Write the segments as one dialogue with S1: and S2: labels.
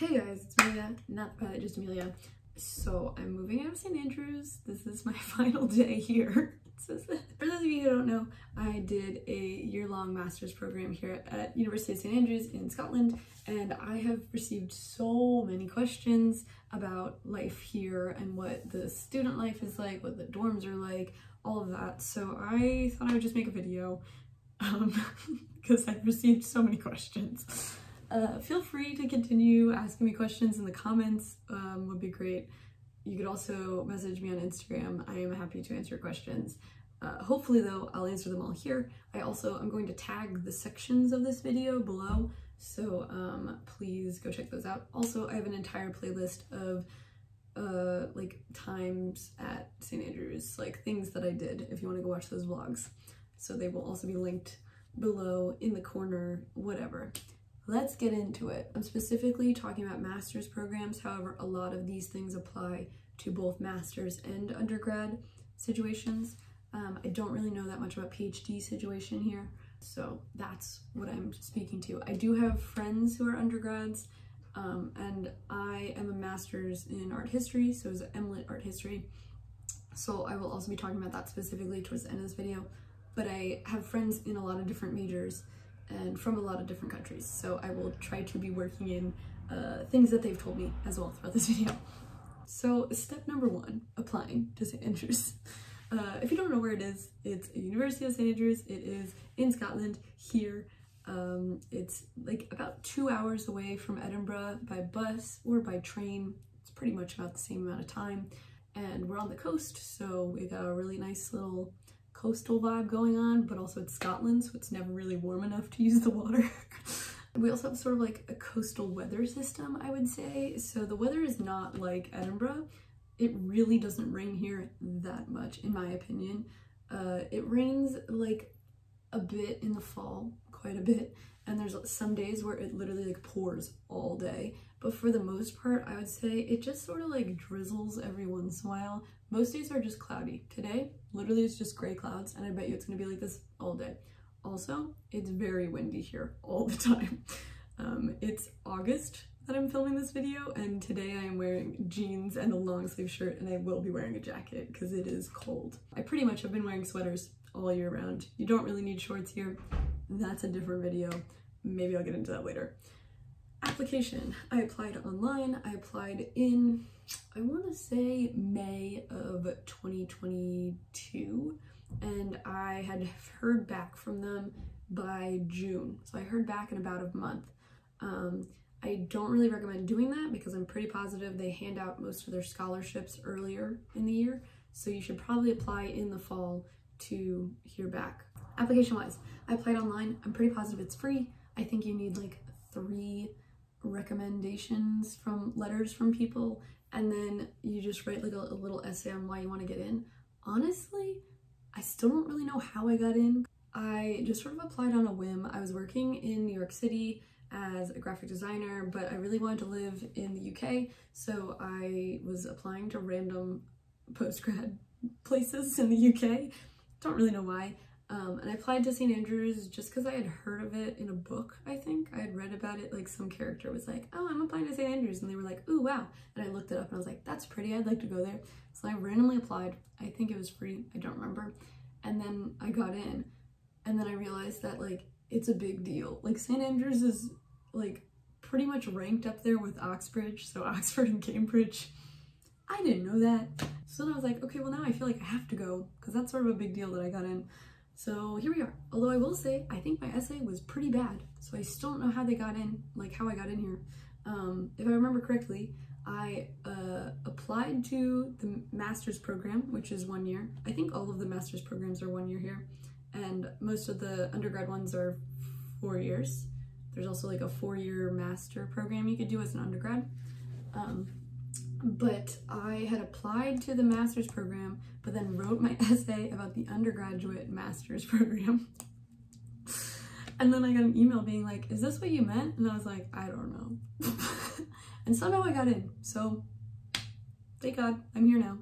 S1: Hey guys, it's Amelia, not the pilot, just Amelia. So I'm moving out of St. Andrews. This is my final day here. For those of you who don't know, I did a year-long master's program here at University of St. Andrews in Scotland, and I have received so many questions about life here and what the student life is like, what the dorms are like, all of that. So I thought I would just make a video because um, I've received so many questions. Uh, feel free to continue asking me questions in the comments, um, would be great. You could also message me on Instagram. I am happy to answer questions. Uh, hopefully though, I'll answer them all here. I also am going to tag the sections of this video below, so um, please go check those out. Also, I have an entire playlist of uh, like times at St. Andrews, like things that I did if you want to go watch those vlogs. So they will also be linked below in the corner, whatever. Let's get into it. I'm specifically talking about master's programs. However, a lot of these things apply to both master's and undergrad situations. Um, I don't really know that much about PhD situation here, so that's what I'm speaking to. I do have friends who are undergrads, um, and I am a master's in art history, so it's MLitt art history. So I will also be talking about that specifically towards the end of this video, but I have friends in a lot of different majors and from a lot of different countries. So I will try to be working in uh, things that they've told me as well throughout this video. So step number one, applying to St. Andrews. Uh, if you don't know where it is, it's a University of St. Andrews. It is in Scotland here. Um, it's like about two hours away from Edinburgh by bus or by train. It's pretty much about the same amount of time. And we're on the coast, so we got a really nice little coastal vibe going on, but also it's Scotland, so it's never really warm enough to use the water. we also have sort of like a coastal weather system, I would say. So the weather is not like Edinburgh. It really doesn't rain here that much, in my opinion. Uh, it rains like a bit in the fall, quite a bit, and there's some days where it literally like pours all day. But for the most part, I would say it just sort of like drizzles every once in a while. Most days are just cloudy. Today, literally it's just gray clouds, and I bet you it's gonna be like this all day. Also, it's very windy here all the time. Um, it's August that I'm filming this video, and today I am wearing jeans and a long sleeve shirt, and I will be wearing a jacket because it is cold. I pretty much have been wearing sweaters all year round. You don't really need shorts here. That's a different video. Maybe I'll get into that later. Application. I applied online. I applied in, I want to say May of 2022. And I had heard back from them by June. So I heard back in about a month. Um, I don't really recommend doing that because I'm pretty positive they hand out most of their scholarships earlier in the year. So you should probably apply in the fall to hear back. Application wise, I applied online. I'm pretty positive it's free. I think you need like three recommendations from letters from people and then you just write like a, a little essay on why you want to get in. Honestly, I still don't really know how I got in. I just sort of applied on a whim. I was working in New York City as a graphic designer, but I really wanted to live in the UK, so I was applying to random postgrad places in the UK. Don't really know why. Um, and I applied to St. Andrews just because I had heard of it in a book, I think. I had read about it, like some character was like, oh, I'm applying to St. Andrews. And they were like, ooh, wow. And I looked it up and I was like, that's pretty, I'd like to go there. So I randomly applied. I think it was free, I don't remember. And then I got in. And then I realized that like, it's a big deal. Like St. Andrews is like pretty much ranked up there with Oxbridge. So Oxford and Cambridge. I didn't know that. So then I was like, okay, well now I feel like I have to go because that's sort of a big deal that I got in. So here we are. Although I will say, I think my essay was pretty bad. So I still don't know how they got in, like how I got in here. Um, if I remember correctly, I uh, applied to the master's program, which is one year. I think all of the master's programs are one year here. And most of the undergrad ones are four years. There's also like a four-year master program you could do as an undergrad. Um, but I had applied to the master's program, but then wrote my essay about the undergraduate master's program. and then I got an email being like, is this what you meant? And I was like, I don't know. and somehow I got in. So thank God I'm here now.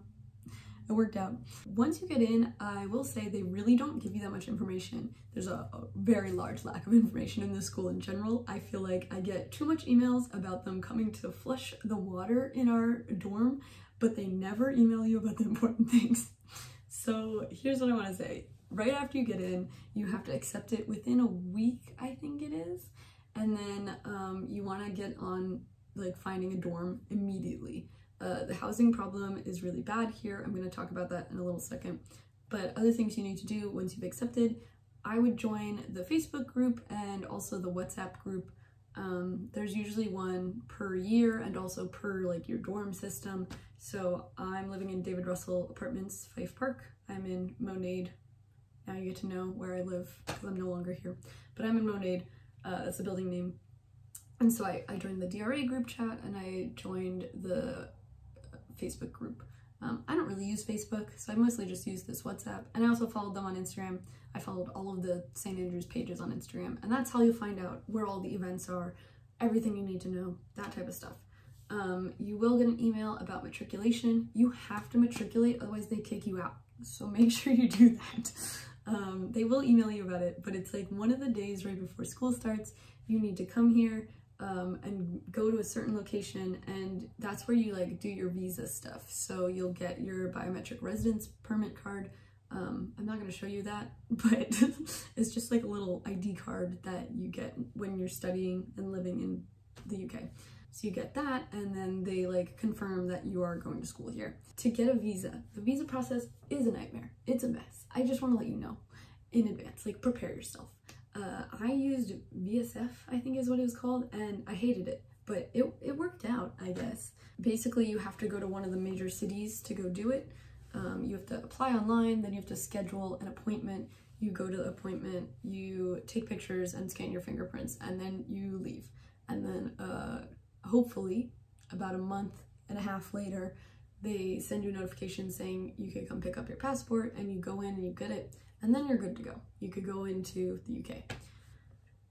S1: It worked out. Once you get in, I will say they really don't give you that much information. There's a, a, very large lack of information in the school in general. I feel like I get too much emails about them coming to flush the water in our dorm, but they never email you about the important things. So here's what I want to say. Right after you get in, you have to accept it within a week, I think it is. And then um, you want to get on like finding a dorm immediately. Uh, the housing problem is really bad here. I'm going to talk about that in a little second. But other things you need to do once you've accepted, I would join the Facebook group and also the WhatsApp group. Um, there's usually one per year and also per like your dorm system. So I'm living in David Russell Apartments, Fife Park. I'm in Monade. Now you get to know where I live because I'm no longer here. But I'm in Monade. Uh, that's the building name. And so I, I joined the DRA group chat and I joined the Facebook group. Um, I don't really use Facebook, so I mostly just use this WhatsApp. And I also followed them on Instagram. I followed all of the St. Andrews pages on Instagram. And that's how you'll find out where all the events are, everything you need to know, that type of stuff. Um, you will get an email about matriculation. You have to matriculate, otherwise they kick you out. So make sure you do that. Um, they will email you about it, but it's like one of the days right before school starts. You need to come here, um, and go to a certain location and that's where you like do your visa stuff. So you'll get your biometric residence permit card. Um, I'm not going to show you that, but it's just like a little ID card that you get when you're studying and living in the UK. So you get that and then they like confirm that you are going to school here. To get a visa, the visa process is a nightmare. It's a mess. I just want to let you know in advance, like prepare yourself uh, I used VSF, I think is what it was called, and I hated it, but it, it worked out, I guess. Basically, you have to go to one of the major cities to go do it. Um, you have to apply online, then you have to schedule an appointment. You go to the appointment, you take pictures and scan your fingerprints, and then you leave. And then uh, hopefully, about a month and a half later, they send you a notification saying you can come pick up your passport and you go in and you get it and then you're good to go. You could go into the UK.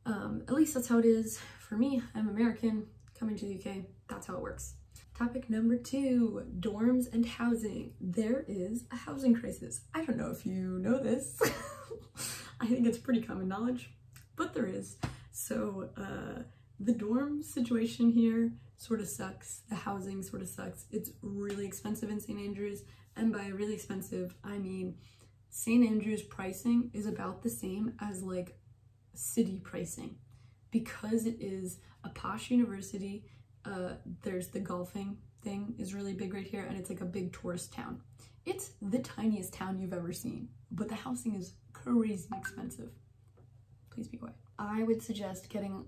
S1: Um, at least that's how it is for me. I'm American, coming to the UK, that's how it works. Topic number two, dorms and housing. There is a housing crisis. I don't know if you know this. I think it's pretty common knowledge, but there is. So uh, the dorm situation here sort of sucks. The housing sort of sucks. It's really expensive in St. Andrews. And by really expensive, I mean St. Andrew's pricing is about the same as like city pricing because it is a posh university. Uh, there's the golfing thing is really big right here and it's like a big tourist town. It's the tiniest town you've ever seen, but the housing is crazy expensive. Please be quiet. I would suggest getting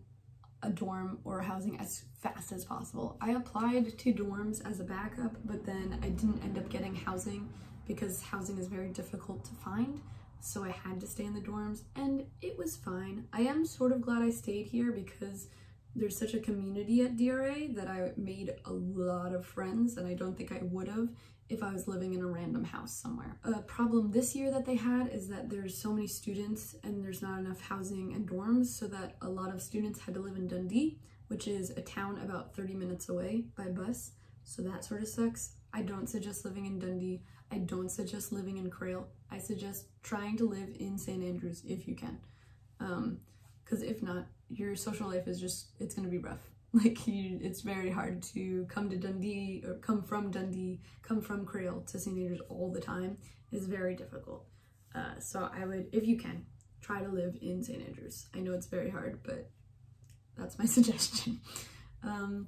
S1: a dorm or housing as fast as possible. I applied to dorms as a backup, but then I didn't end up getting housing because housing is very difficult to find. So I had to stay in the dorms and it was fine. I am sort of glad I stayed here because there's such a community at DRA that I made a lot of friends and I don't think I would have if I was living in a random house somewhere. A problem this year that they had is that there's so many students and there's not enough housing and dorms so that a lot of students had to live in Dundee, which is a town about 30 minutes away by bus. So that sort of sucks. I don't suggest living in Dundee. I don't suggest living in Crail. I suggest trying to live in St. Andrews if you can. Because um, if not, your social life is just, it's going to be rough. Like, you, it's very hard to come to Dundee or come from Dundee, come from Crail to St. Andrews all the time is very difficult. Uh, so I would, if you can, try to live in St. Andrews. I know it's very hard, but that's my suggestion. Um,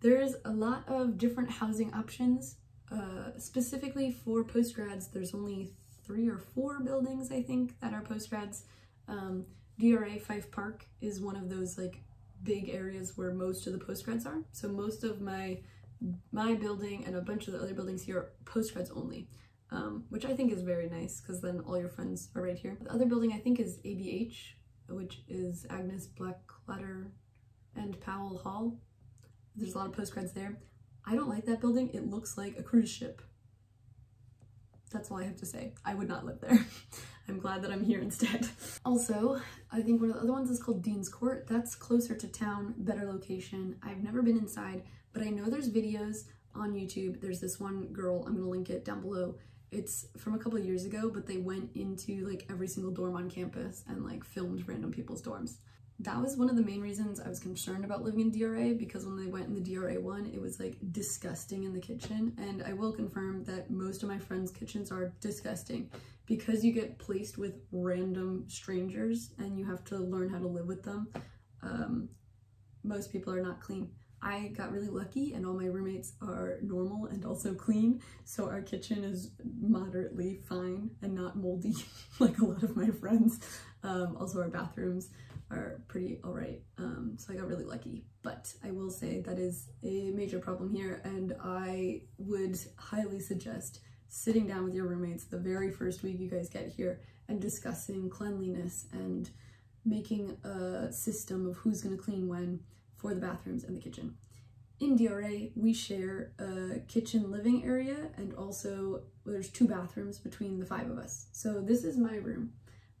S1: there's a lot of different housing options uh, specifically for postgrads, there's only three or four buildings, I think, that are postgrads. Um, DRA Fife Park is one of those like big areas where most of the postgrads are. So most of my my building and a bunch of the other buildings here are postgrads only, um, which I think is very nice because then all your friends are right here. The other building I think is ABH, which is Agnes Blackadder and Powell Hall. There's a lot of postgrads there. I don't like that building. It looks like a cruise ship. That's all I have to say. I would not live there. I'm glad that I'm here instead. Also, I think one of the other ones is called Dean's Court. That's closer to town, better location. I've never been inside, but I know there's videos on YouTube. There's this one girl, I'm gonna link it down below, it's from a couple years ago, but they went into like every single dorm on campus and like filmed random people's dorms. That was one of the main reasons I was concerned about living in DRA because when they went in the DRA one, it was like disgusting in the kitchen. And I will confirm that most of my friends' kitchens are disgusting because you get placed with random strangers and you have to learn how to live with them. Um, most people are not clean. I got really lucky and all my roommates are normal and also clean, so our kitchen is moderately fine and not moldy like a lot of my friends. Um, also our bathrooms are pretty alright, um, so I got really lucky. But I will say that is a major problem here and I would highly suggest sitting down with your roommates the very first week you guys get here and discussing cleanliness and making a system of who's going to clean when for the bathrooms and the kitchen. In DRA, we share a kitchen living area and also there's two bathrooms between the five of us. So this is my room.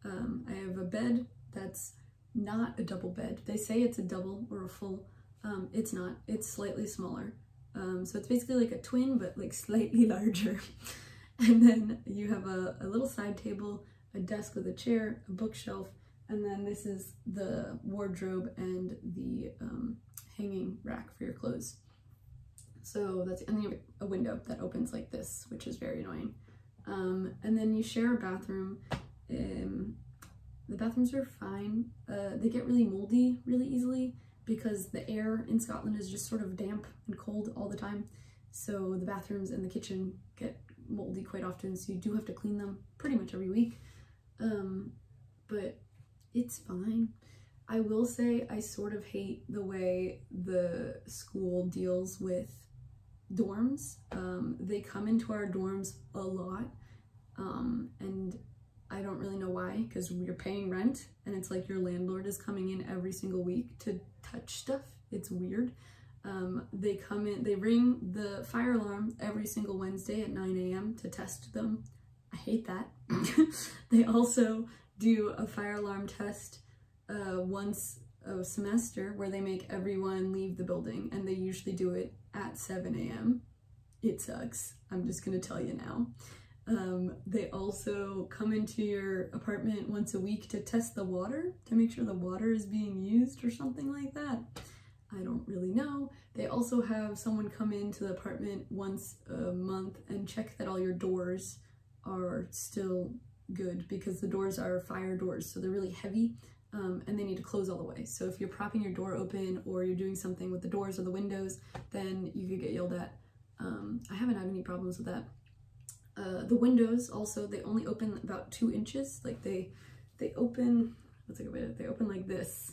S1: Um, I have a bed that's not a double bed. They say it's a double or a full. Um, it's not. It's slightly smaller. Um, so it's basically like a twin, but like slightly larger. and then you have a, a little side table, a desk with a chair, a bookshelf, and then this is the wardrobe and the um, hanging rack for your clothes. So that's, and then you have a window that opens like this, which is very annoying. Um, and then you share a bathroom. Um, the bathrooms are fine. Uh, they get really moldy really easily because the air in Scotland is just sort of damp and cold all the time. So the bathrooms and the kitchen get moldy quite often, so you do have to clean them pretty much every week. Um, but it's fine. I will say I sort of hate the way the school deals with dorms. Um, they come into our dorms a lot, um, and I don't really know why, because you're paying rent, and it's like your landlord is coming in every single week to touch stuff. It's weird. Um, they come in, they ring the fire alarm every single Wednesday at 9 a.m. to test them. I hate that. they also do a fire alarm test uh, once a semester where they make everyone leave the building and they usually do it at 7 a.m. It sucks. I'm just gonna tell you now. Um, they also come into your apartment once a week to test the water to make sure the water is being used or something like that. I don't really know. They also have someone come into the apartment once a month and check that all your doors are still good because the doors are fire doors, so they're really heavy um, and they need to close all the way. So if you're propping your door open or you're doing something with the doors or the windows, then you could get yelled at. Um, I haven't had any problems with that. Uh, the windows also, they only open about two inches. Like they, they open, let's take a bit, they open like this.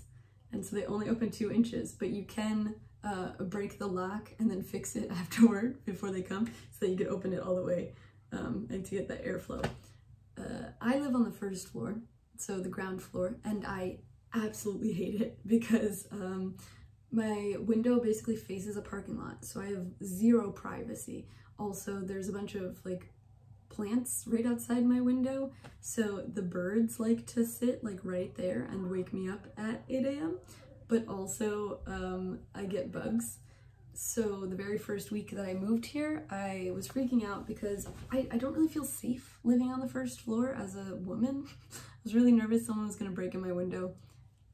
S1: And so they only open two inches, but you can uh, break the lock and then fix it afterward before they come so that you can open it all the way um, and to get that airflow. Uh, I live on the first floor, so the ground floor, and I absolutely hate it because um, my window basically faces a parking lot, so I have zero privacy. Also, there's a bunch of like plants right outside my window, so the birds like to sit like right there and wake me up at 8 a.m. But also, um, I get bugs so the very first week that I moved here, I was freaking out because I, I don't really feel safe living on the first floor as a woman. I was really nervous someone was gonna break in my window.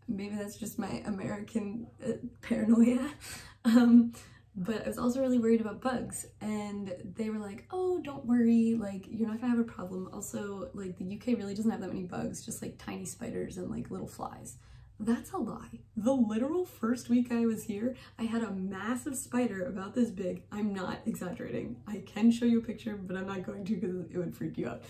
S1: Maybe that's just my American uh, paranoia. Um, but I was also really worried about bugs and they were like, oh, don't worry, like you're not gonna have a problem. Also, like the UK really doesn't have that many bugs, just like tiny spiders and like little flies. That's a lie. The literal first week I was here, I had a massive spider about this big. I'm not exaggerating. I can show you a picture, but I'm not going to because it would freak you out.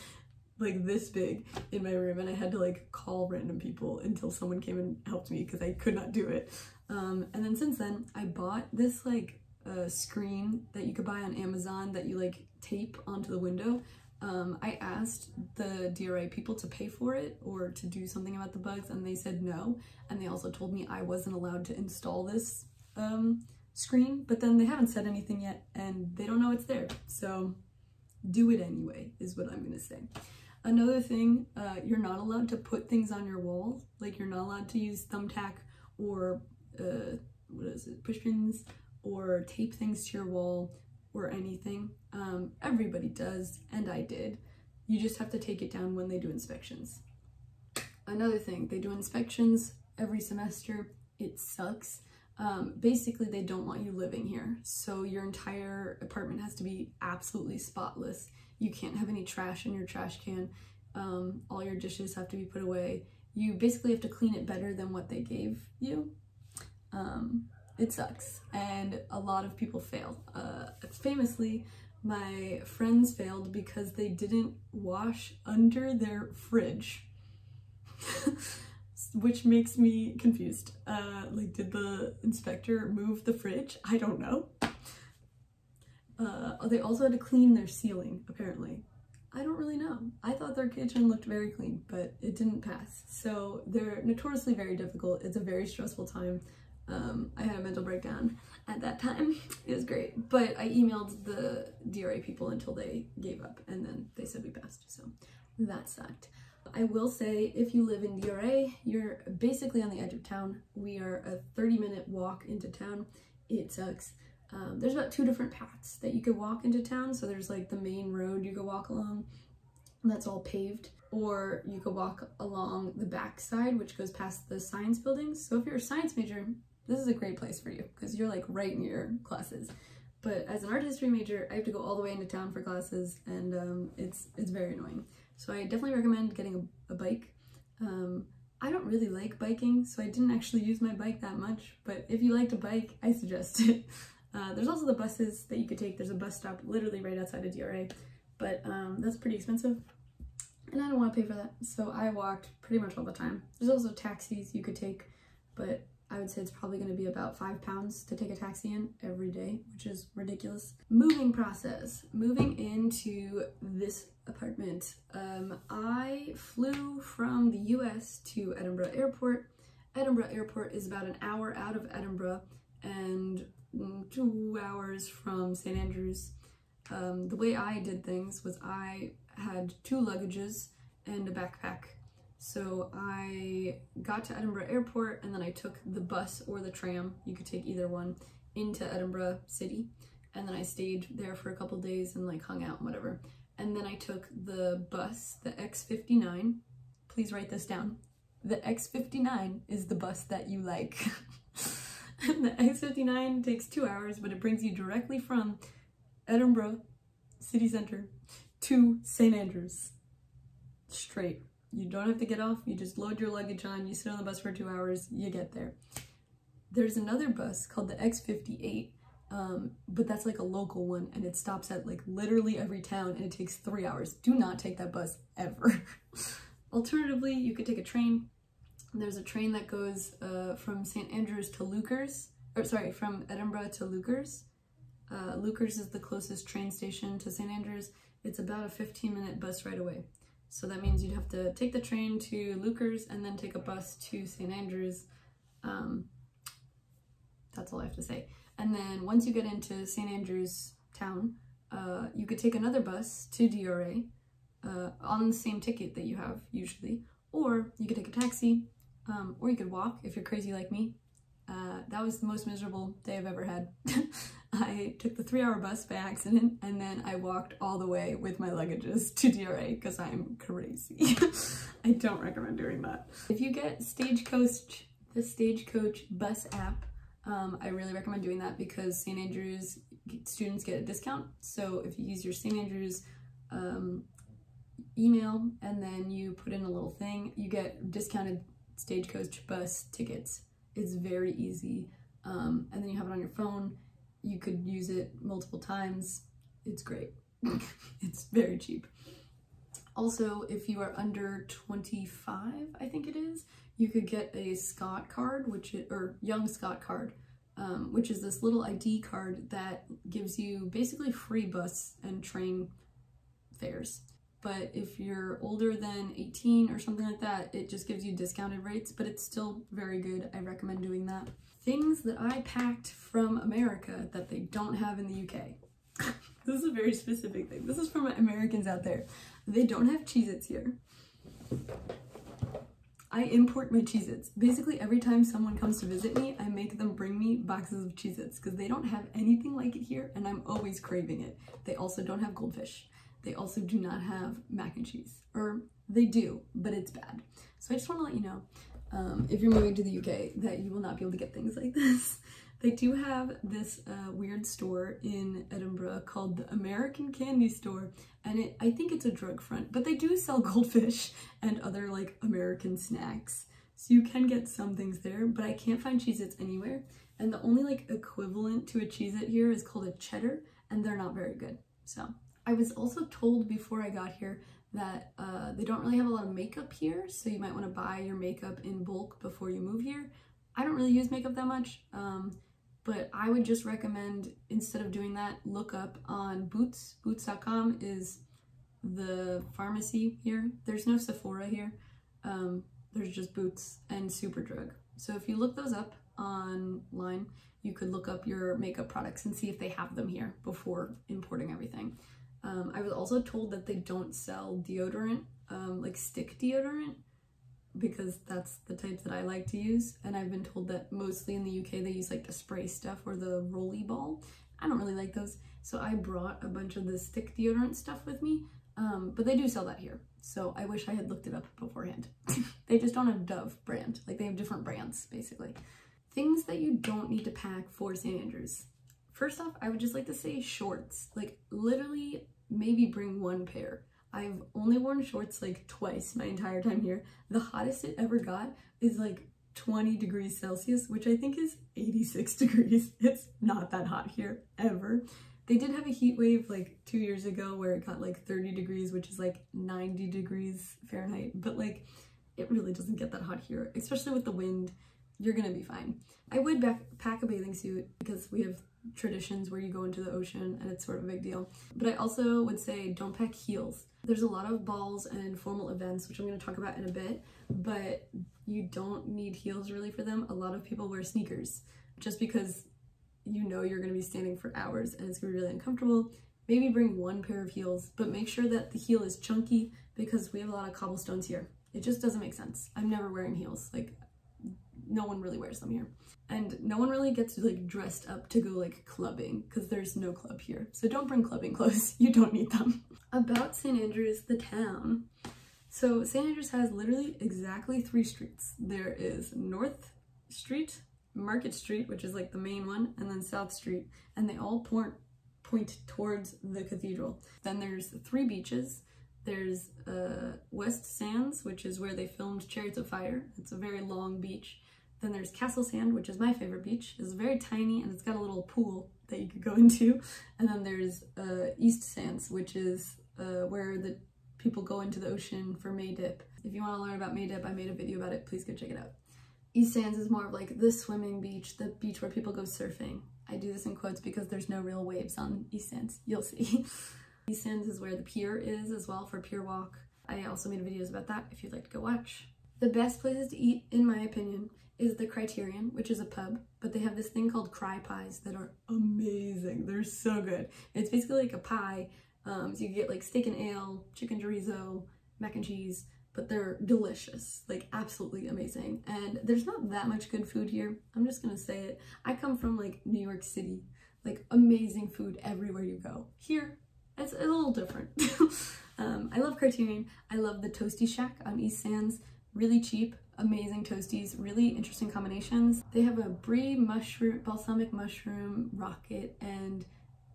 S1: Like this big in my room and I had to like call random people until someone came and helped me because I could not do it. Um, and then since then, I bought this like uh, screen that you could buy on Amazon that you like tape onto the window um, I asked the DRA people to pay for it or to do something about the bugs and they said no. And they also told me I wasn't allowed to install this um, screen, but then they haven't said anything yet and they don't know it's there. So do it anyway is what I'm gonna say. Another thing, uh, you're not allowed to put things on your wall. Like you're not allowed to use thumbtack or uh, what is it, push pins or tape things to your wall or anything. Um, everybody does, and I did. You just have to take it down when they do inspections. Another thing, they do inspections every semester. It sucks. Um, basically, they don't want you living here. So your entire apartment has to be absolutely spotless. You can't have any trash in your trash can. Um, all your dishes have to be put away. You basically have to clean it better than what they gave you. Um, it sucks. And a lot of people fail. Uh, famously, my friends failed because they didn't wash under their fridge. which makes me confused. Uh, like, did the inspector move the fridge? I don't know. Uh, they also had to clean their ceiling, apparently. I don't really know. I thought their kitchen looked very clean, but it didn't pass. So they're notoriously very difficult. It's a very stressful time. Um, I had a mental breakdown at that time. It was great. But I emailed the DRA people until they gave up and then they said we passed. So that sucked. I will say if you live in DRA, you're basically on the edge of town. We are a 30 minute walk into town. It sucks. Um, there's about two different paths that you could walk into town. So there's like the main road you could walk along that's all paved or you could walk along the back side which goes past the science buildings. So if you're a science major, this is a great place for you because you're like right near classes. But as an art history major, I have to go all the way into town for classes and um, it's, it's very annoying. So I definitely recommend getting a, a bike. Um, I don't really like biking, so I didn't actually use my bike that much, but if you like to bike, I suggest it. Uh, there's also the buses that you could take. There's a bus stop literally right outside of DRA, but um, that's pretty expensive, and I don't want to pay for that, so I walked pretty much all the time. There's also taxis you could take, but I would say it's probably going to be about five pounds to take a taxi in every day, which is ridiculous. Moving process. Moving into this apartment. Um, I flew from the US to Edinburgh Airport. Edinburgh Airport is about an hour out of Edinburgh and two hours from St. Andrews. Um, the way I did things was I had two luggages and a backpack so I got to Edinburgh Airport and then I took the bus or the tram, you could take either one, into Edinburgh City. And then I stayed there for a couple days and like hung out and whatever. And then I took the bus, the X59. Please write this down. The X59 is the bus that you like. the X59 takes two hours, but it brings you directly from Edinburgh city centre to St. Andrews. Straight. You don't have to get off, you just load your luggage on, you sit on the bus for two hours, you get there. There's another bus called the X58, um, but that's like a local one and it stops at like literally every town and it takes three hours. Do not take that bus ever. Alternatively, you could take a train. There's a train that goes uh, from St. Andrews to Leuchars, or sorry, from Edinburgh to Leuchars. Uh, Leuchars is the closest train station to St. Andrews. It's about a 15 minute bus ride away. So that means you'd have to take the train to Leuchars and then take a bus to St. Andrews. Um, that's all I have to say. And then once you get into St. Andrews town, uh, you could take another bus to DRA uh, on the same ticket that you have usually, or you could take a taxi, um, or you could walk if you're crazy like me. Uh, that was the most miserable day I've ever had. I took the three hour bus by accident and then I walked all the way with my luggages to DRA because I'm crazy. I don't recommend doing that. If you get Stagecoach, the Stagecoach bus app, um, I really recommend doing that because St. Andrews students get a discount. So if you use your St. Andrews um, email and then you put in a little thing, you get discounted Stagecoach bus tickets. It's very easy. Um, and then you have it on your phone you could use it multiple times. It's great. it's very cheap. Also, if you are under 25, I think it is, you could get a Scot card, which or Young Scot card, um, which is this little ID card that gives you basically free bus and train fares. But if you're older than 18 or something like that, it just gives you discounted rates, but it's still very good. I recommend doing that things that I packed from America that they don't have in the UK. this is a very specific thing. This is for my Americans out there. They don't have Cheez-Its here. I import my Cheez-Its. Basically, every time someone comes to visit me, I make them bring me boxes of Cheez-Its because they don't have anything like it here and I'm always craving it. They also don't have goldfish. They also do not have mac and cheese. Or they do, but it's bad. So I just want to let you know, um, if you're moving to the UK, that you will not be able to get things like this. They do have this uh, weird store in Edinburgh called the American Candy Store, and it, I think it's a drug front, but they do sell goldfish and other like American snacks. So you can get some things there, but I can't find Cheez-Its anywhere. And the only like equivalent to a Cheez-It here is called a cheddar, and they're not very good. So I was also told before I got here that uh, they don't really have a lot of makeup here, so you might want to buy your makeup in bulk before you move here. I don't really use makeup that much. Um, but I would just recommend instead of doing that, look up on Boots. Boots.com is the pharmacy here. There's no Sephora here. Um, there's just Boots and Superdrug. So if you look those up online, you could look up your makeup products and see if they have them here before importing everything. Um, I was also told that they don't sell deodorant, um, like stick deodorant because that's the type that I like to use. And I've been told that mostly in the UK they use like the spray stuff or the rolly ball. I don't really like those. So I brought a bunch of the stick deodorant stuff with me. Um, but they do sell that here. So I wish I had looked it up beforehand. they just don't have Dove brand. Like they have different brands basically. Things that you don't need to pack for St. Andrews. First off, I would just like to say shorts. Like literally maybe bring one pair. I've only worn shorts like twice my entire time here. The hottest it ever got is like 20 degrees Celsius, which I think is 86 degrees. It's not that hot here ever. They did have a heat wave like two years ago where it got like 30 degrees, which is like 90 degrees Fahrenheit, but like it really doesn't get that hot here, especially with the wind. You're gonna be fine. I would pack a bathing suit because we have traditions where you go into the ocean and it's sort of a big deal. But I also would say don't pack heels. There's a lot of balls and formal events, which I'm going to talk about in a bit, but you don't need heels really for them. A lot of people wear sneakers just because you know you're going to be standing for hours and it's going to be really uncomfortable. Maybe bring one pair of heels, but make sure that the heel is chunky because we have a lot of cobblestones here. It just doesn't make sense. I'm never wearing heels. Like, no one really wears them here. And no one really gets like dressed up to go like clubbing because there's no club here. So don't bring clubbing clothes. You don't need them. About St. Andrews, the town. So St. Andrews has literally exactly three streets. There is North Street, Market Street, which is like the main one, and then South Street, and they all point point towards the cathedral. Then there's three beaches. There's uh, West Sands, which is where they filmed Chariots of Fire. It's a very long beach. Then there's Castle Sand, which is my favorite beach. It's very tiny and it's got a little pool that you could go into. And then there's uh, East Sands, which is uh, where the people go into the ocean for May dip. If you want to learn about May dip, I made a video about it. Please go check it out. East Sands is more of like the swimming beach, the beach where people go surfing. I do this in quotes because there's no real waves on East Sands. You'll see. East Sands is where the pier is as well for Pier Walk. I also made videos about that if you'd like to go watch. The best places to eat, in my opinion, is the Criterion, which is a pub, but they have this thing called cry pies that are amazing. They're so good. It's basically like a pie. Um, so you get like steak and ale, chicken chorizo, mac and cheese, but they're delicious, like absolutely amazing. And there's not that much good food here. I'm just gonna say it. I come from like New York City, like amazing food everywhere you go. Here, it's, a little different. um, I love Criterion. I love the Toasty Shack on East Sands. Really cheap, amazing toasties, really interesting combinations. They have a brie mushroom, balsamic mushroom, rocket, and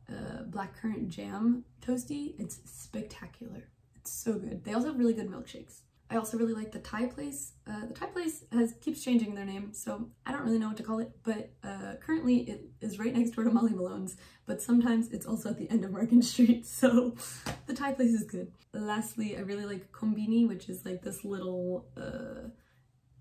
S1: uh, blackcurrant jam toasty. It's spectacular. It's so good. They also have really good milkshakes. I also really like the Thai place. Uh, the Thai place has keeps changing their name, so I don't really know what to call it, but uh, currently it is right next door to Molly Malone's, but sometimes it's also at the end of Market Street, so the Thai place is good. Lastly, I really like Konbini, which is like this little uh,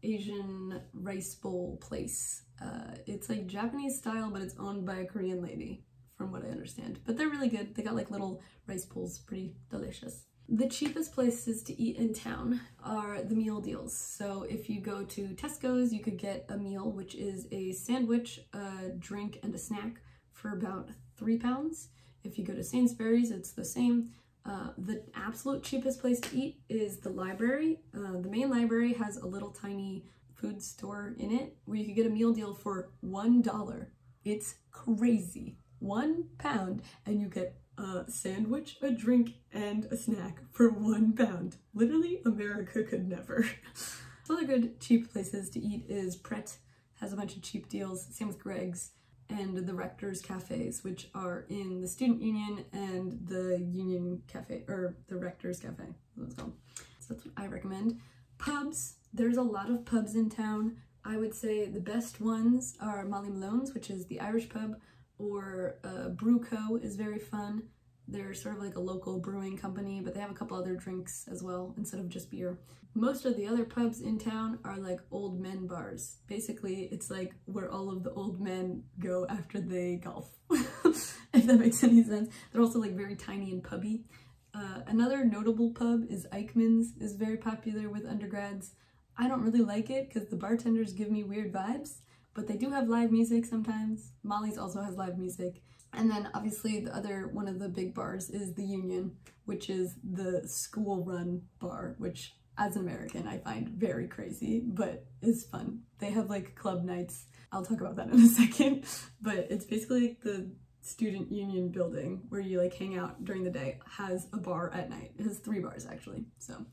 S1: Asian rice bowl place. Uh, it's like Japanese style, but it's owned by a Korean lady, from what I understand. But they're really good. They got like little rice bowls, pretty delicious. The cheapest places to eat in town are the meal deals. So if you go to Tesco's, you could get a meal, which is a sandwich, a drink, and a snack for about three pounds. If you go to Sainsbury's, it's the same. Uh, the absolute cheapest place to eat is the library. Uh, the main library has a little tiny food store in it where you could get a meal deal for one dollar. It's crazy. One pound, and you get a sandwich, a drink, and a snack for one pound. Literally, America could never. Other good cheap places to eat is Pret, has a bunch of cheap deals, same with Greggs, and the Rector's Cafes, which are in the Student Union and the Union Cafe, or the Rector's Cafe, that's called. So that's what I recommend. Pubs, there's a lot of pubs in town. I would say the best ones are Molly Malone's, which is the Irish pub, or uh, Brew Co. is very fun. They're sort of like a local brewing company, but they have a couple other drinks as well instead of just beer. Most of the other pubs in town are like old men bars. Basically, it's like where all of the old men go after they golf, if that makes any sense. They're also like very tiny and pubby. Uh, another notable pub is Aikman's, is very popular with undergrads. I don't really like it because the bartenders give me weird vibes, but they do have live music sometimes. Molly's also has live music. And then obviously the other one of the big bars is the Union, which is the school run bar, which as an American I find very crazy, but is fun. They have like club nights. I'll talk about that in a second, but it's basically like the student union building where you like hang out during the day has a bar at night. It has three bars actually, so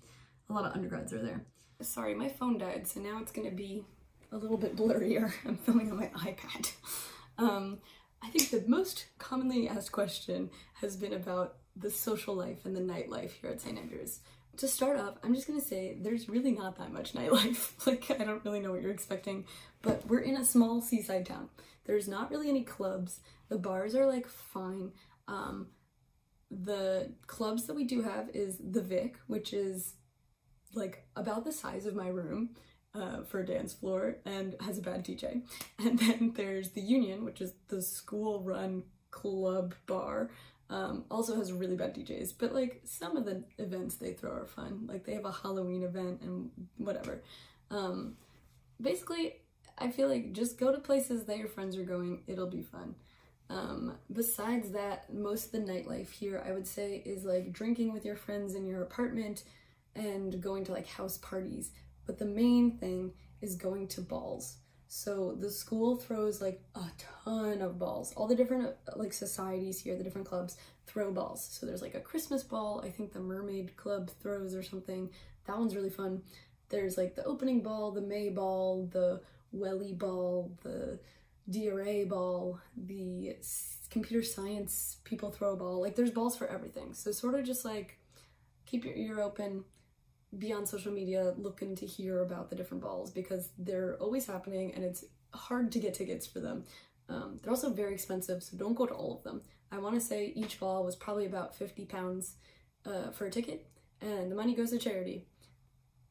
S1: a lot of undergrads are there. Sorry, my phone died, so now it's gonna be a little bit blurrier. I'm filming on my iPad. Um, I think the most commonly asked question has been about the social life and the nightlife here at St. Andrews. To start off, I'm just gonna say there's really not that much nightlife. like, I don't really know what you're expecting, but we're in a small seaside town. There's not really any clubs. The bars are like fine. Um, the clubs that we do have is the Vic, which is like about the size of my room uh, for a dance floor and has a bad DJ. And then there's the Union, which is the school run club bar. Um, also has really bad DJs, but like some of the events they throw are fun. Like they have a Halloween event and whatever. Um, basically, I feel like just go to places that your friends are going, it'll be fun. Um, besides that, most of the nightlife here, I would say, is like drinking with your friends in your apartment and going to like house parties. But the main thing is going to balls. So the school throws like a ton of balls. All the different like societies here, the different clubs throw balls. So there's like a Christmas ball, I think the Mermaid Club throws or something. That one's really fun. There's like the opening ball, the May ball, the Welly ball, the DRA ball, the computer science people throw a ball. Like there's balls for everything. So sort of just like keep your ear open, be on social media looking to hear about the different balls because they're always happening and it's hard to get tickets for them. Um, they're also very expensive, so don't go to all of them. I want to say each ball was probably about 50 pounds uh, for a ticket, and the money goes to charity.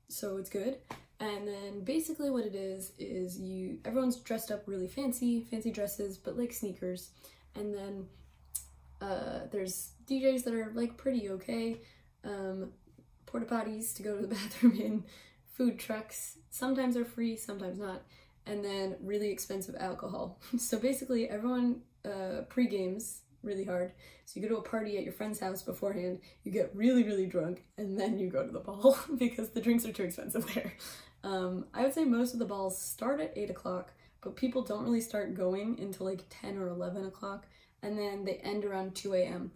S1: So it's good. And then basically what it is, is you, everyone's dressed up really fancy, fancy dresses, but like sneakers. And then uh, there's DJs that are like pretty okay. Um, porta potties to go to the bathroom in, food trucks, sometimes are free, sometimes not, and then really expensive alcohol. so basically everyone uh, pre-games really hard. So you go to a party at your friend's house beforehand, you get really, really drunk, and then you go to the ball because the drinks are too expensive there. Um, I would say most of the balls start at 8 o'clock, but people don't really start going until like 10 or 11 o'clock, and then they end around 2 a.m.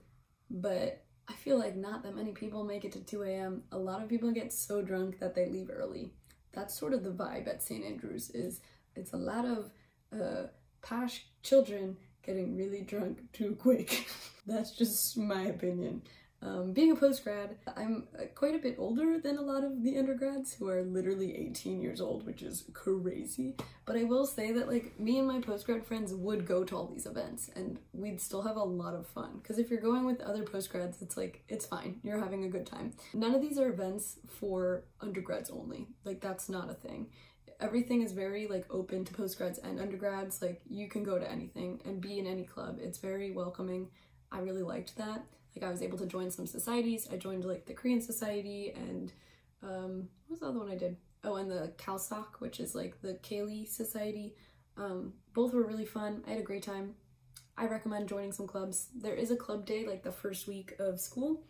S1: But I feel like not that many people make it to 2 a.m. A lot of people get so drunk that they leave early. That's sort of the vibe at St. Andrews is it's a lot of uh, posh children getting really drunk too quick. That's just my opinion. Um, being a post-grad, I'm uh, quite a bit older than a lot of the undergrads who are literally 18 years old, which is crazy. But I will say that like me and my post-grad friends would go to all these events and we'd still have a lot of fun. Because if you're going with other post-grads, it's like, it's fine. You're having a good time. None of these are events for undergrads only. Like that's not a thing. Everything is very like open to postgrads and undergrads. Like you can go to anything and be in any club. It's very welcoming. I really liked that. Like I was able to join some societies. I joined like the Korean Society and um, what was the other one I did? Oh, and the KALSOC, which is like the Ceilidh Society. Um, both were really fun. I had a great time. I recommend joining some clubs. There is a club day like the first week of school.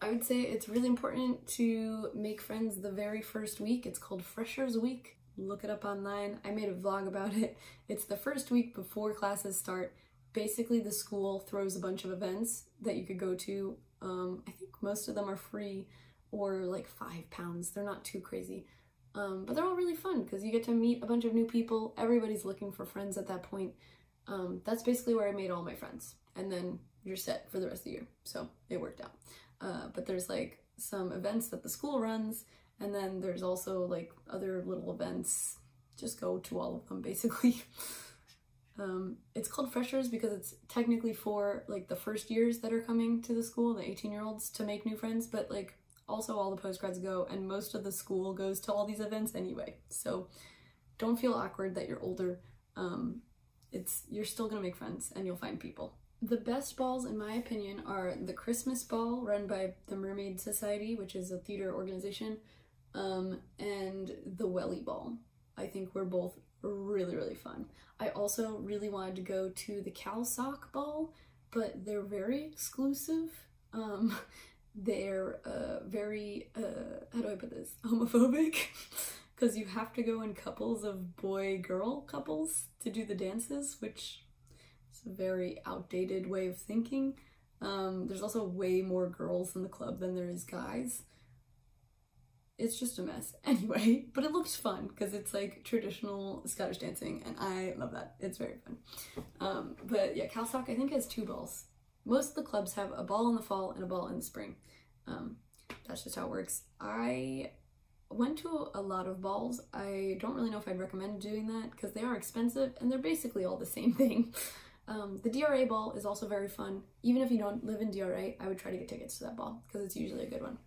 S1: I would say it's really important to make friends the very first week. It's called Freshers Week. Look it up online. I made a vlog about it. It's the first week before classes start. Basically, the school throws a bunch of events that you could go to. Um, I think most of them are free or like five pounds. They're not too crazy. Um, but they're all really fun because you get to meet a bunch of new people. Everybody's looking for friends at that point. Um, that's basically where I made all my friends. And then you're set for the rest of the year. So it worked out. Uh, but there's like some events that the school runs, and then there's also like other little events. Just go to all of them basically. um, it's called freshers because it's technically for like the first years that are coming to the school, the 18 year olds, to make new friends, but like also all the postgrads go, and most of the school goes to all these events anyway. So don't feel awkward that you're older. Um, it's you're still gonna make friends and you'll find people. The best balls, in my opinion, are the Christmas ball run by the Mermaid Society, which is a theater organization, um, and the Welly ball. I think we're both really, really fun. I also really wanted to go to the CalSoc ball, but they're very exclusive. Um, they're uh, very, uh, how do I put this, homophobic. Because you have to go in couples of boy-girl couples to do the dances, which is a very outdated way of thinking. Um, there's also way more girls in the club than there is guys. It's just a mess. Anyway, but it looks fun because it's like traditional Scottish dancing and I love that. It's very fun. Um, but yeah, CalSoc I think has two balls. Most of the clubs have a ball in the fall and a ball in the spring. Um, that's just how it works. I went to a lot of balls. I don't really know if I'd recommend doing that because they are expensive and they're basically all the same thing. Um, the DRA ball is also very fun. Even if you don't live in DRA, I would try to get tickets to that ball because it's usually a good one.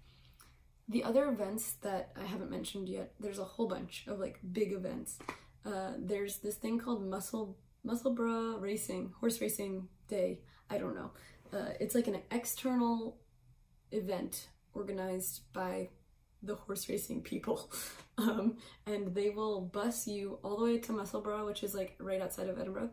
S1: The other events that I haven't mentioned yet, there's a whole bunch of like big events. Uh, there's this thing called Muscle Musselburgh Racing, Horse Racing Day. I don't know. Uh, it's like an external event organized by the horse racing people. Um, and they will bus you all the way to Musselburgh, which is like right outside of Edinburgh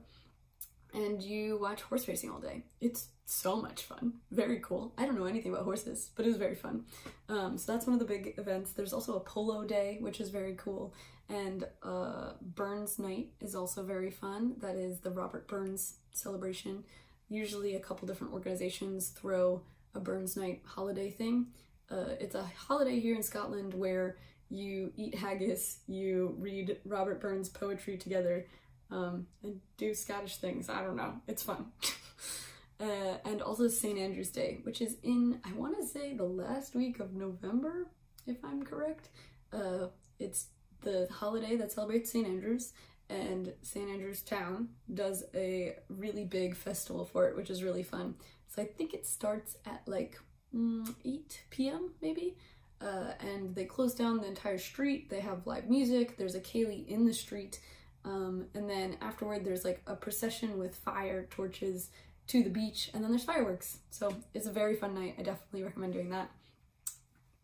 S1: and you watch horse racing all day. It's so much fun. Very cool. I don't know anything about horses, but it was very fun. Um, so that's one of the big events. There's also a polo day, which is very cool. And uh, Burns Night is also very fun. That is the Robert Burns celebration. Usually a couple different organizations throw a Burns Night holiday thing. Uh, it's a holiday here in Scotland where you eat haggis, you read Robert Burns poetry together, um, and do Scottish things. I don't know. It's fun. uh, and also St. Andrew's Day, which is in, I want to say, the last week of November, if I'm correct. Uh, it's the holiday that celebrates St. Andrews, and St. Andrews Town does a really big festival for it, which is really fun. So I think it starts at like mm, 8 p.m. maybe. Uh, and they close down the entire street. They have live music. There's a ceilidh in the street. Um, and then afterward, there's like a procession with fire torches to the beach, and then there's fireworks. So it's a very fun night. I definitely recommend doing that.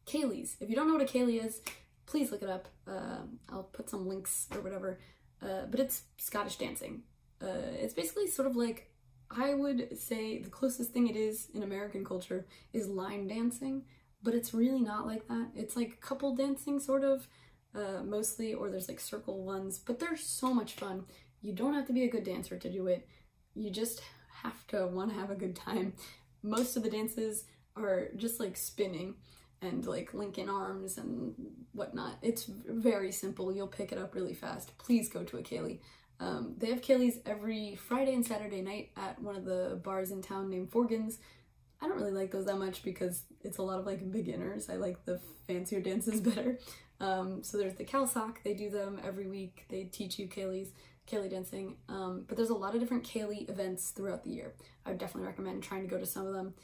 S1: Ceilidhs. If you don't know what a ceilidh is, please look it up. Uh, I'll put some links or whatever. Uh, but it's Scottish dancing. Uh, it's basically sort of like, I would say the closest thing it is in American culture is line dancing, but it's really not like that. It's like couple dancing, sort of uh, mostly, or there's like circle ones, but they're so much fun. You don't have to be a good dancer to do it. You just have to want to have a good time. Most of the dances are just like spinning and like linking arms and whatnot. It's very simple. You'll pick it up really fast. Please go to a ceilidh. Um, they have ceilidhs every Friday and Saturday night at one of the bars in town named Forgan's. I don't really like those that much because it's a lot of like beginners. I like the fancier dances better. Um, so there's the CalSoc, they do them every week. They teach you ceilidhs, ceilidh dancing. Um, but there's a lot of different ceilidh events throughout the year. I would definitely recommend trying to go to some of them.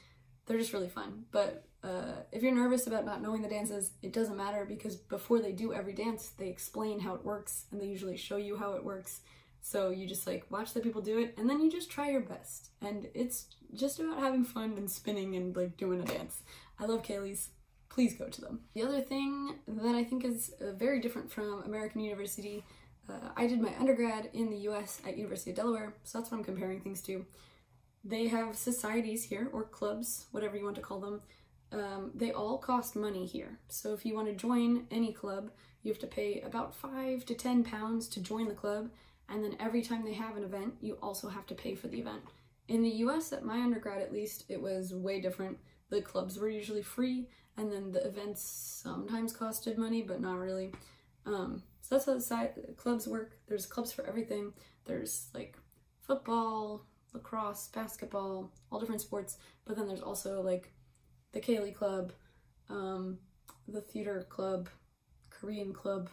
S1: They're just really fun. But uh, if you're nervous about not knowing the dances, it doesn't matter because before they do every dance, they explain how it works and they usually show you how it works. So you just like watch the people do it and then you just try your best. And it's just about having fun and spinning and like doing a dance. I love ceilidhs please go to them. The other thing that I think is uh, very different from American University, uh, I did my undergrad in the US at University of Delaware, so that's what I'm comparing things to. They have societies here, or clubs, whatever you want to call them, um, they all cost money here. So if you want to join any club, you have to pay about five to ten pounds to join the club, and then every time they have an event, you also have to pay for the event. In the US, at my undergrad at least, it was way different. The clubs were usually free, and then the events sometimes costed money, but not really. Um, so that's how the side, clubs work. There's clubs for everything. There's like football, lacrosse, basketball, all different sports. But then there's also like the Ceilidh Club, um, the theater club, Korean club,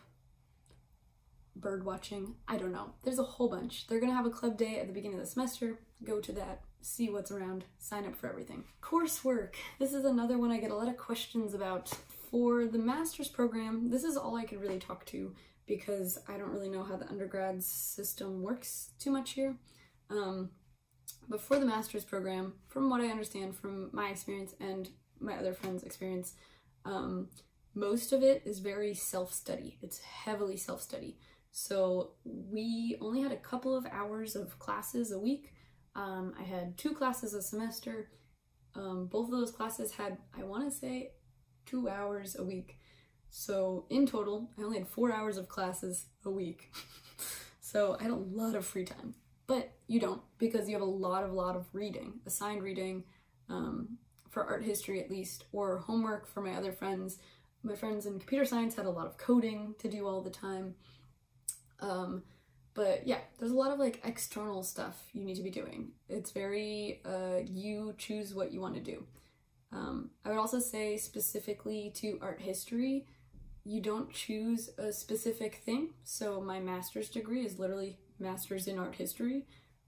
S1: bird watching. I don't know. There's a whole bunch. They're gonna have a club day at the beginning of the semester. Go to that, see what's around, sign up for everything. Coursework. This is another one I get a lot of questions about. For the master's program, this is all I could really talk to because I don't really know how the undergrad system works too much here. Um, but for the master's program, from what I understand from my experience and my other friends' experience, um, most of it is very self-study. It's heavily self-study. So we only had a couple of hours of classes a week. Um, I had two classes a semester. Um, both of those classes had, I want to say, two hours a week. So in total, I only had four hours of classes a week. so I had a lot of free time. But you don't because you have a lot of lot of reading, assigned reading um, for art history at least, or homework for my other friends. My friends in computer science had a lot of coding to do all the time. Um, but yeah, there's a lot of like external stuff you need to be doing. It's very, uh, you choose what you want to do. Um, I would also say specifically to art history, you don't choose a specific thing. So my master's degree is literally master's in art history,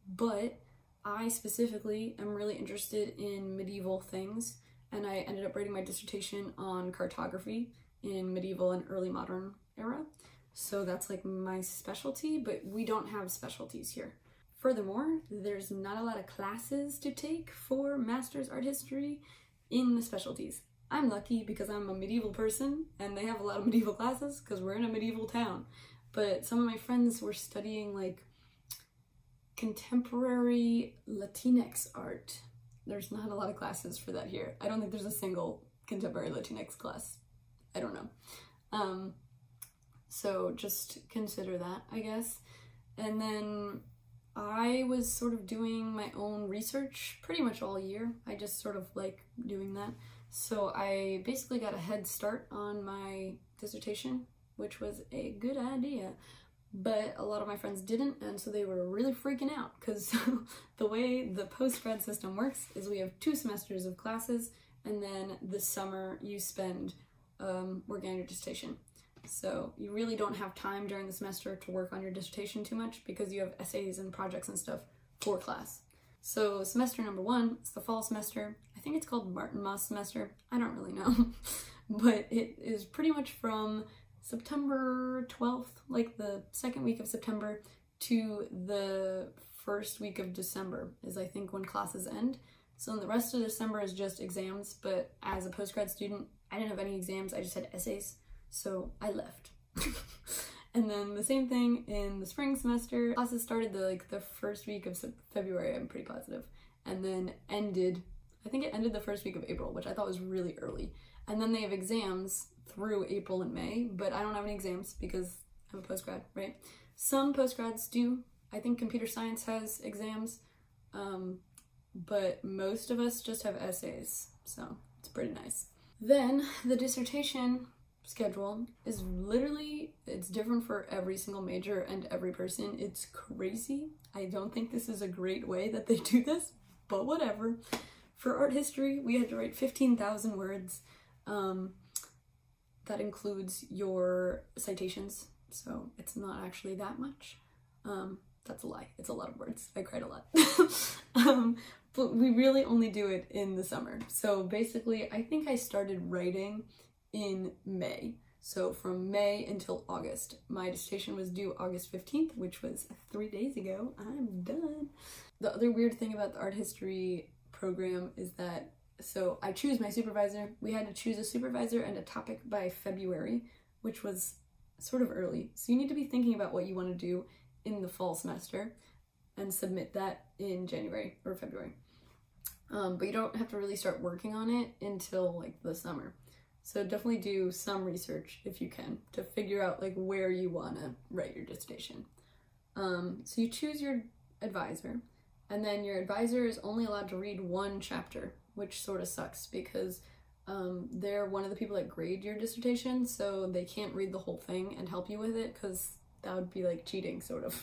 S1: but I specifically am really interested in medieval things and I ended up writing my dissertation on cartography in medieval and early modern era. So that's like my specialty, but we don't have specialties here. Furthermore, there's not a lot of classes to take for master's art history in the specialties. I'm lucky because I'm a medieval person and they have a lot of medieval classes because we're in a medieval town. But some of my friends were studying like contemporary Latinx art. There's not a lot of classes for that here. I don't think there's a single contemporary Latinx class. I don't know. Um, so just consider that, I guess. And then I was sort of doing my own research pretty much all year. I just sort of like doing that. So I basically got a head start on my dissertation, which was a good idea. But a lot of my friends didn't, and so they were really freaking out because the way the post-grad system works is we have two semesters of classes, and then the summer you spend um, working on your dissertation. So you really don't have time during the semester to work on your dissertation too much because you have essays and projects and stuff for class. So semester number one, it's the fall semester. I think it's called Martin Martinmas semester. I don't really know. but it is pretty much from September 12th, like the second week of September, to the first week of December is I think when classes end. So the rest of December is just exams, but as a postgrad student, I didn't have any exams, I just had essays. So I left. and then the same thing in the spring semester. Classes started the like the first week of February, I'm pretty positive, and then ended. I think it ended the first week of April, which I thought was really early. And then they have exams through April and May, but I don't have any exams because I'm a postgrad, right? Some postgrads do. I think computer science has exams, um, but most of us just have essays, so it's pretty nice. Then the dissertation schedule is literally it's different for every single major and every person. It's crazy. I don't think this is a great way that they do this but whatever. For art history we had to write 15,000 words um, that includes your citations so it's not actually that much. Um, that's a lie. It's a lot of words. I cried a lot. Um, but we really only do it in the summer. So basically i think i started writing in May. So from May until August. My dissertation was due August 15th, which was three days ago. I'm done. The other weird thing about the art history program is that, so I choose my supervisor. We had to choose a supervisor and a topic by February, which was sort of early. So you need to be thinking about what you want to do in the fall semester and submit that in January or February. Um, but you don't have to really start working on it until like the summer. So definitely do some research if you can to figure out like where you want to write your dissertation. Um, so you choose your advisor, and then your advisor is only allowed to read one chapter, which sort of sucks because um, they're one of the people that grade your dissertation, so they can't read the whole thing and help you with it because that would be like cheating, sort of.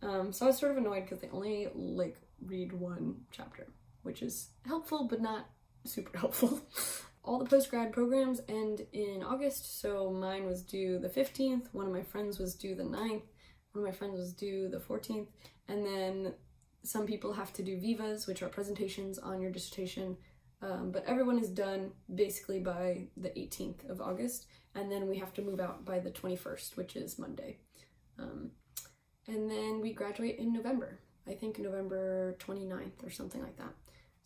S1: Um, so I was sort of annoyed because they only like read one chapter, which is helpful but not super helpful. All the post-grad programs end in August, so mine was due the 15th, one of my friends was due the 9th, one of my friends was due the 14th, and then some people have to do vivas, which are presentations on your dissertation, um, but everyone is done basically by the 18th of August, and then we have to move out by the 21st, which is Monday. Um, and then we graduate in November. I think November 29th or something like that.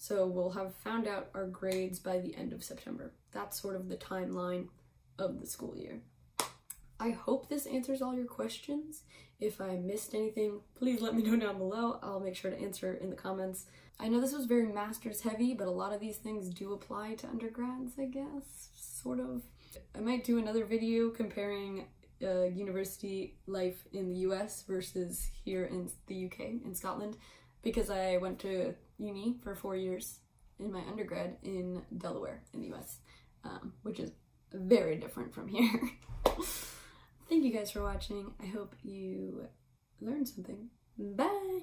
S1: So we'll have found out our grades by the end of September. That's sort of the timeline of the school year. I hope this answers all your questions. If I missed anything, please let me know down below. I'll make sure to answer in the comments. I know this was very master's heavy, but a lot of these things do apply to undergrads, I guess, sort of. I might do another video comparing uh, university life in the US versus here in the UK, in Scotland, because I went to uni for four years in my undergrad in Delaware in the US, um, which is very different from here. Thank you guys for watching. I hope you learned something. Bye!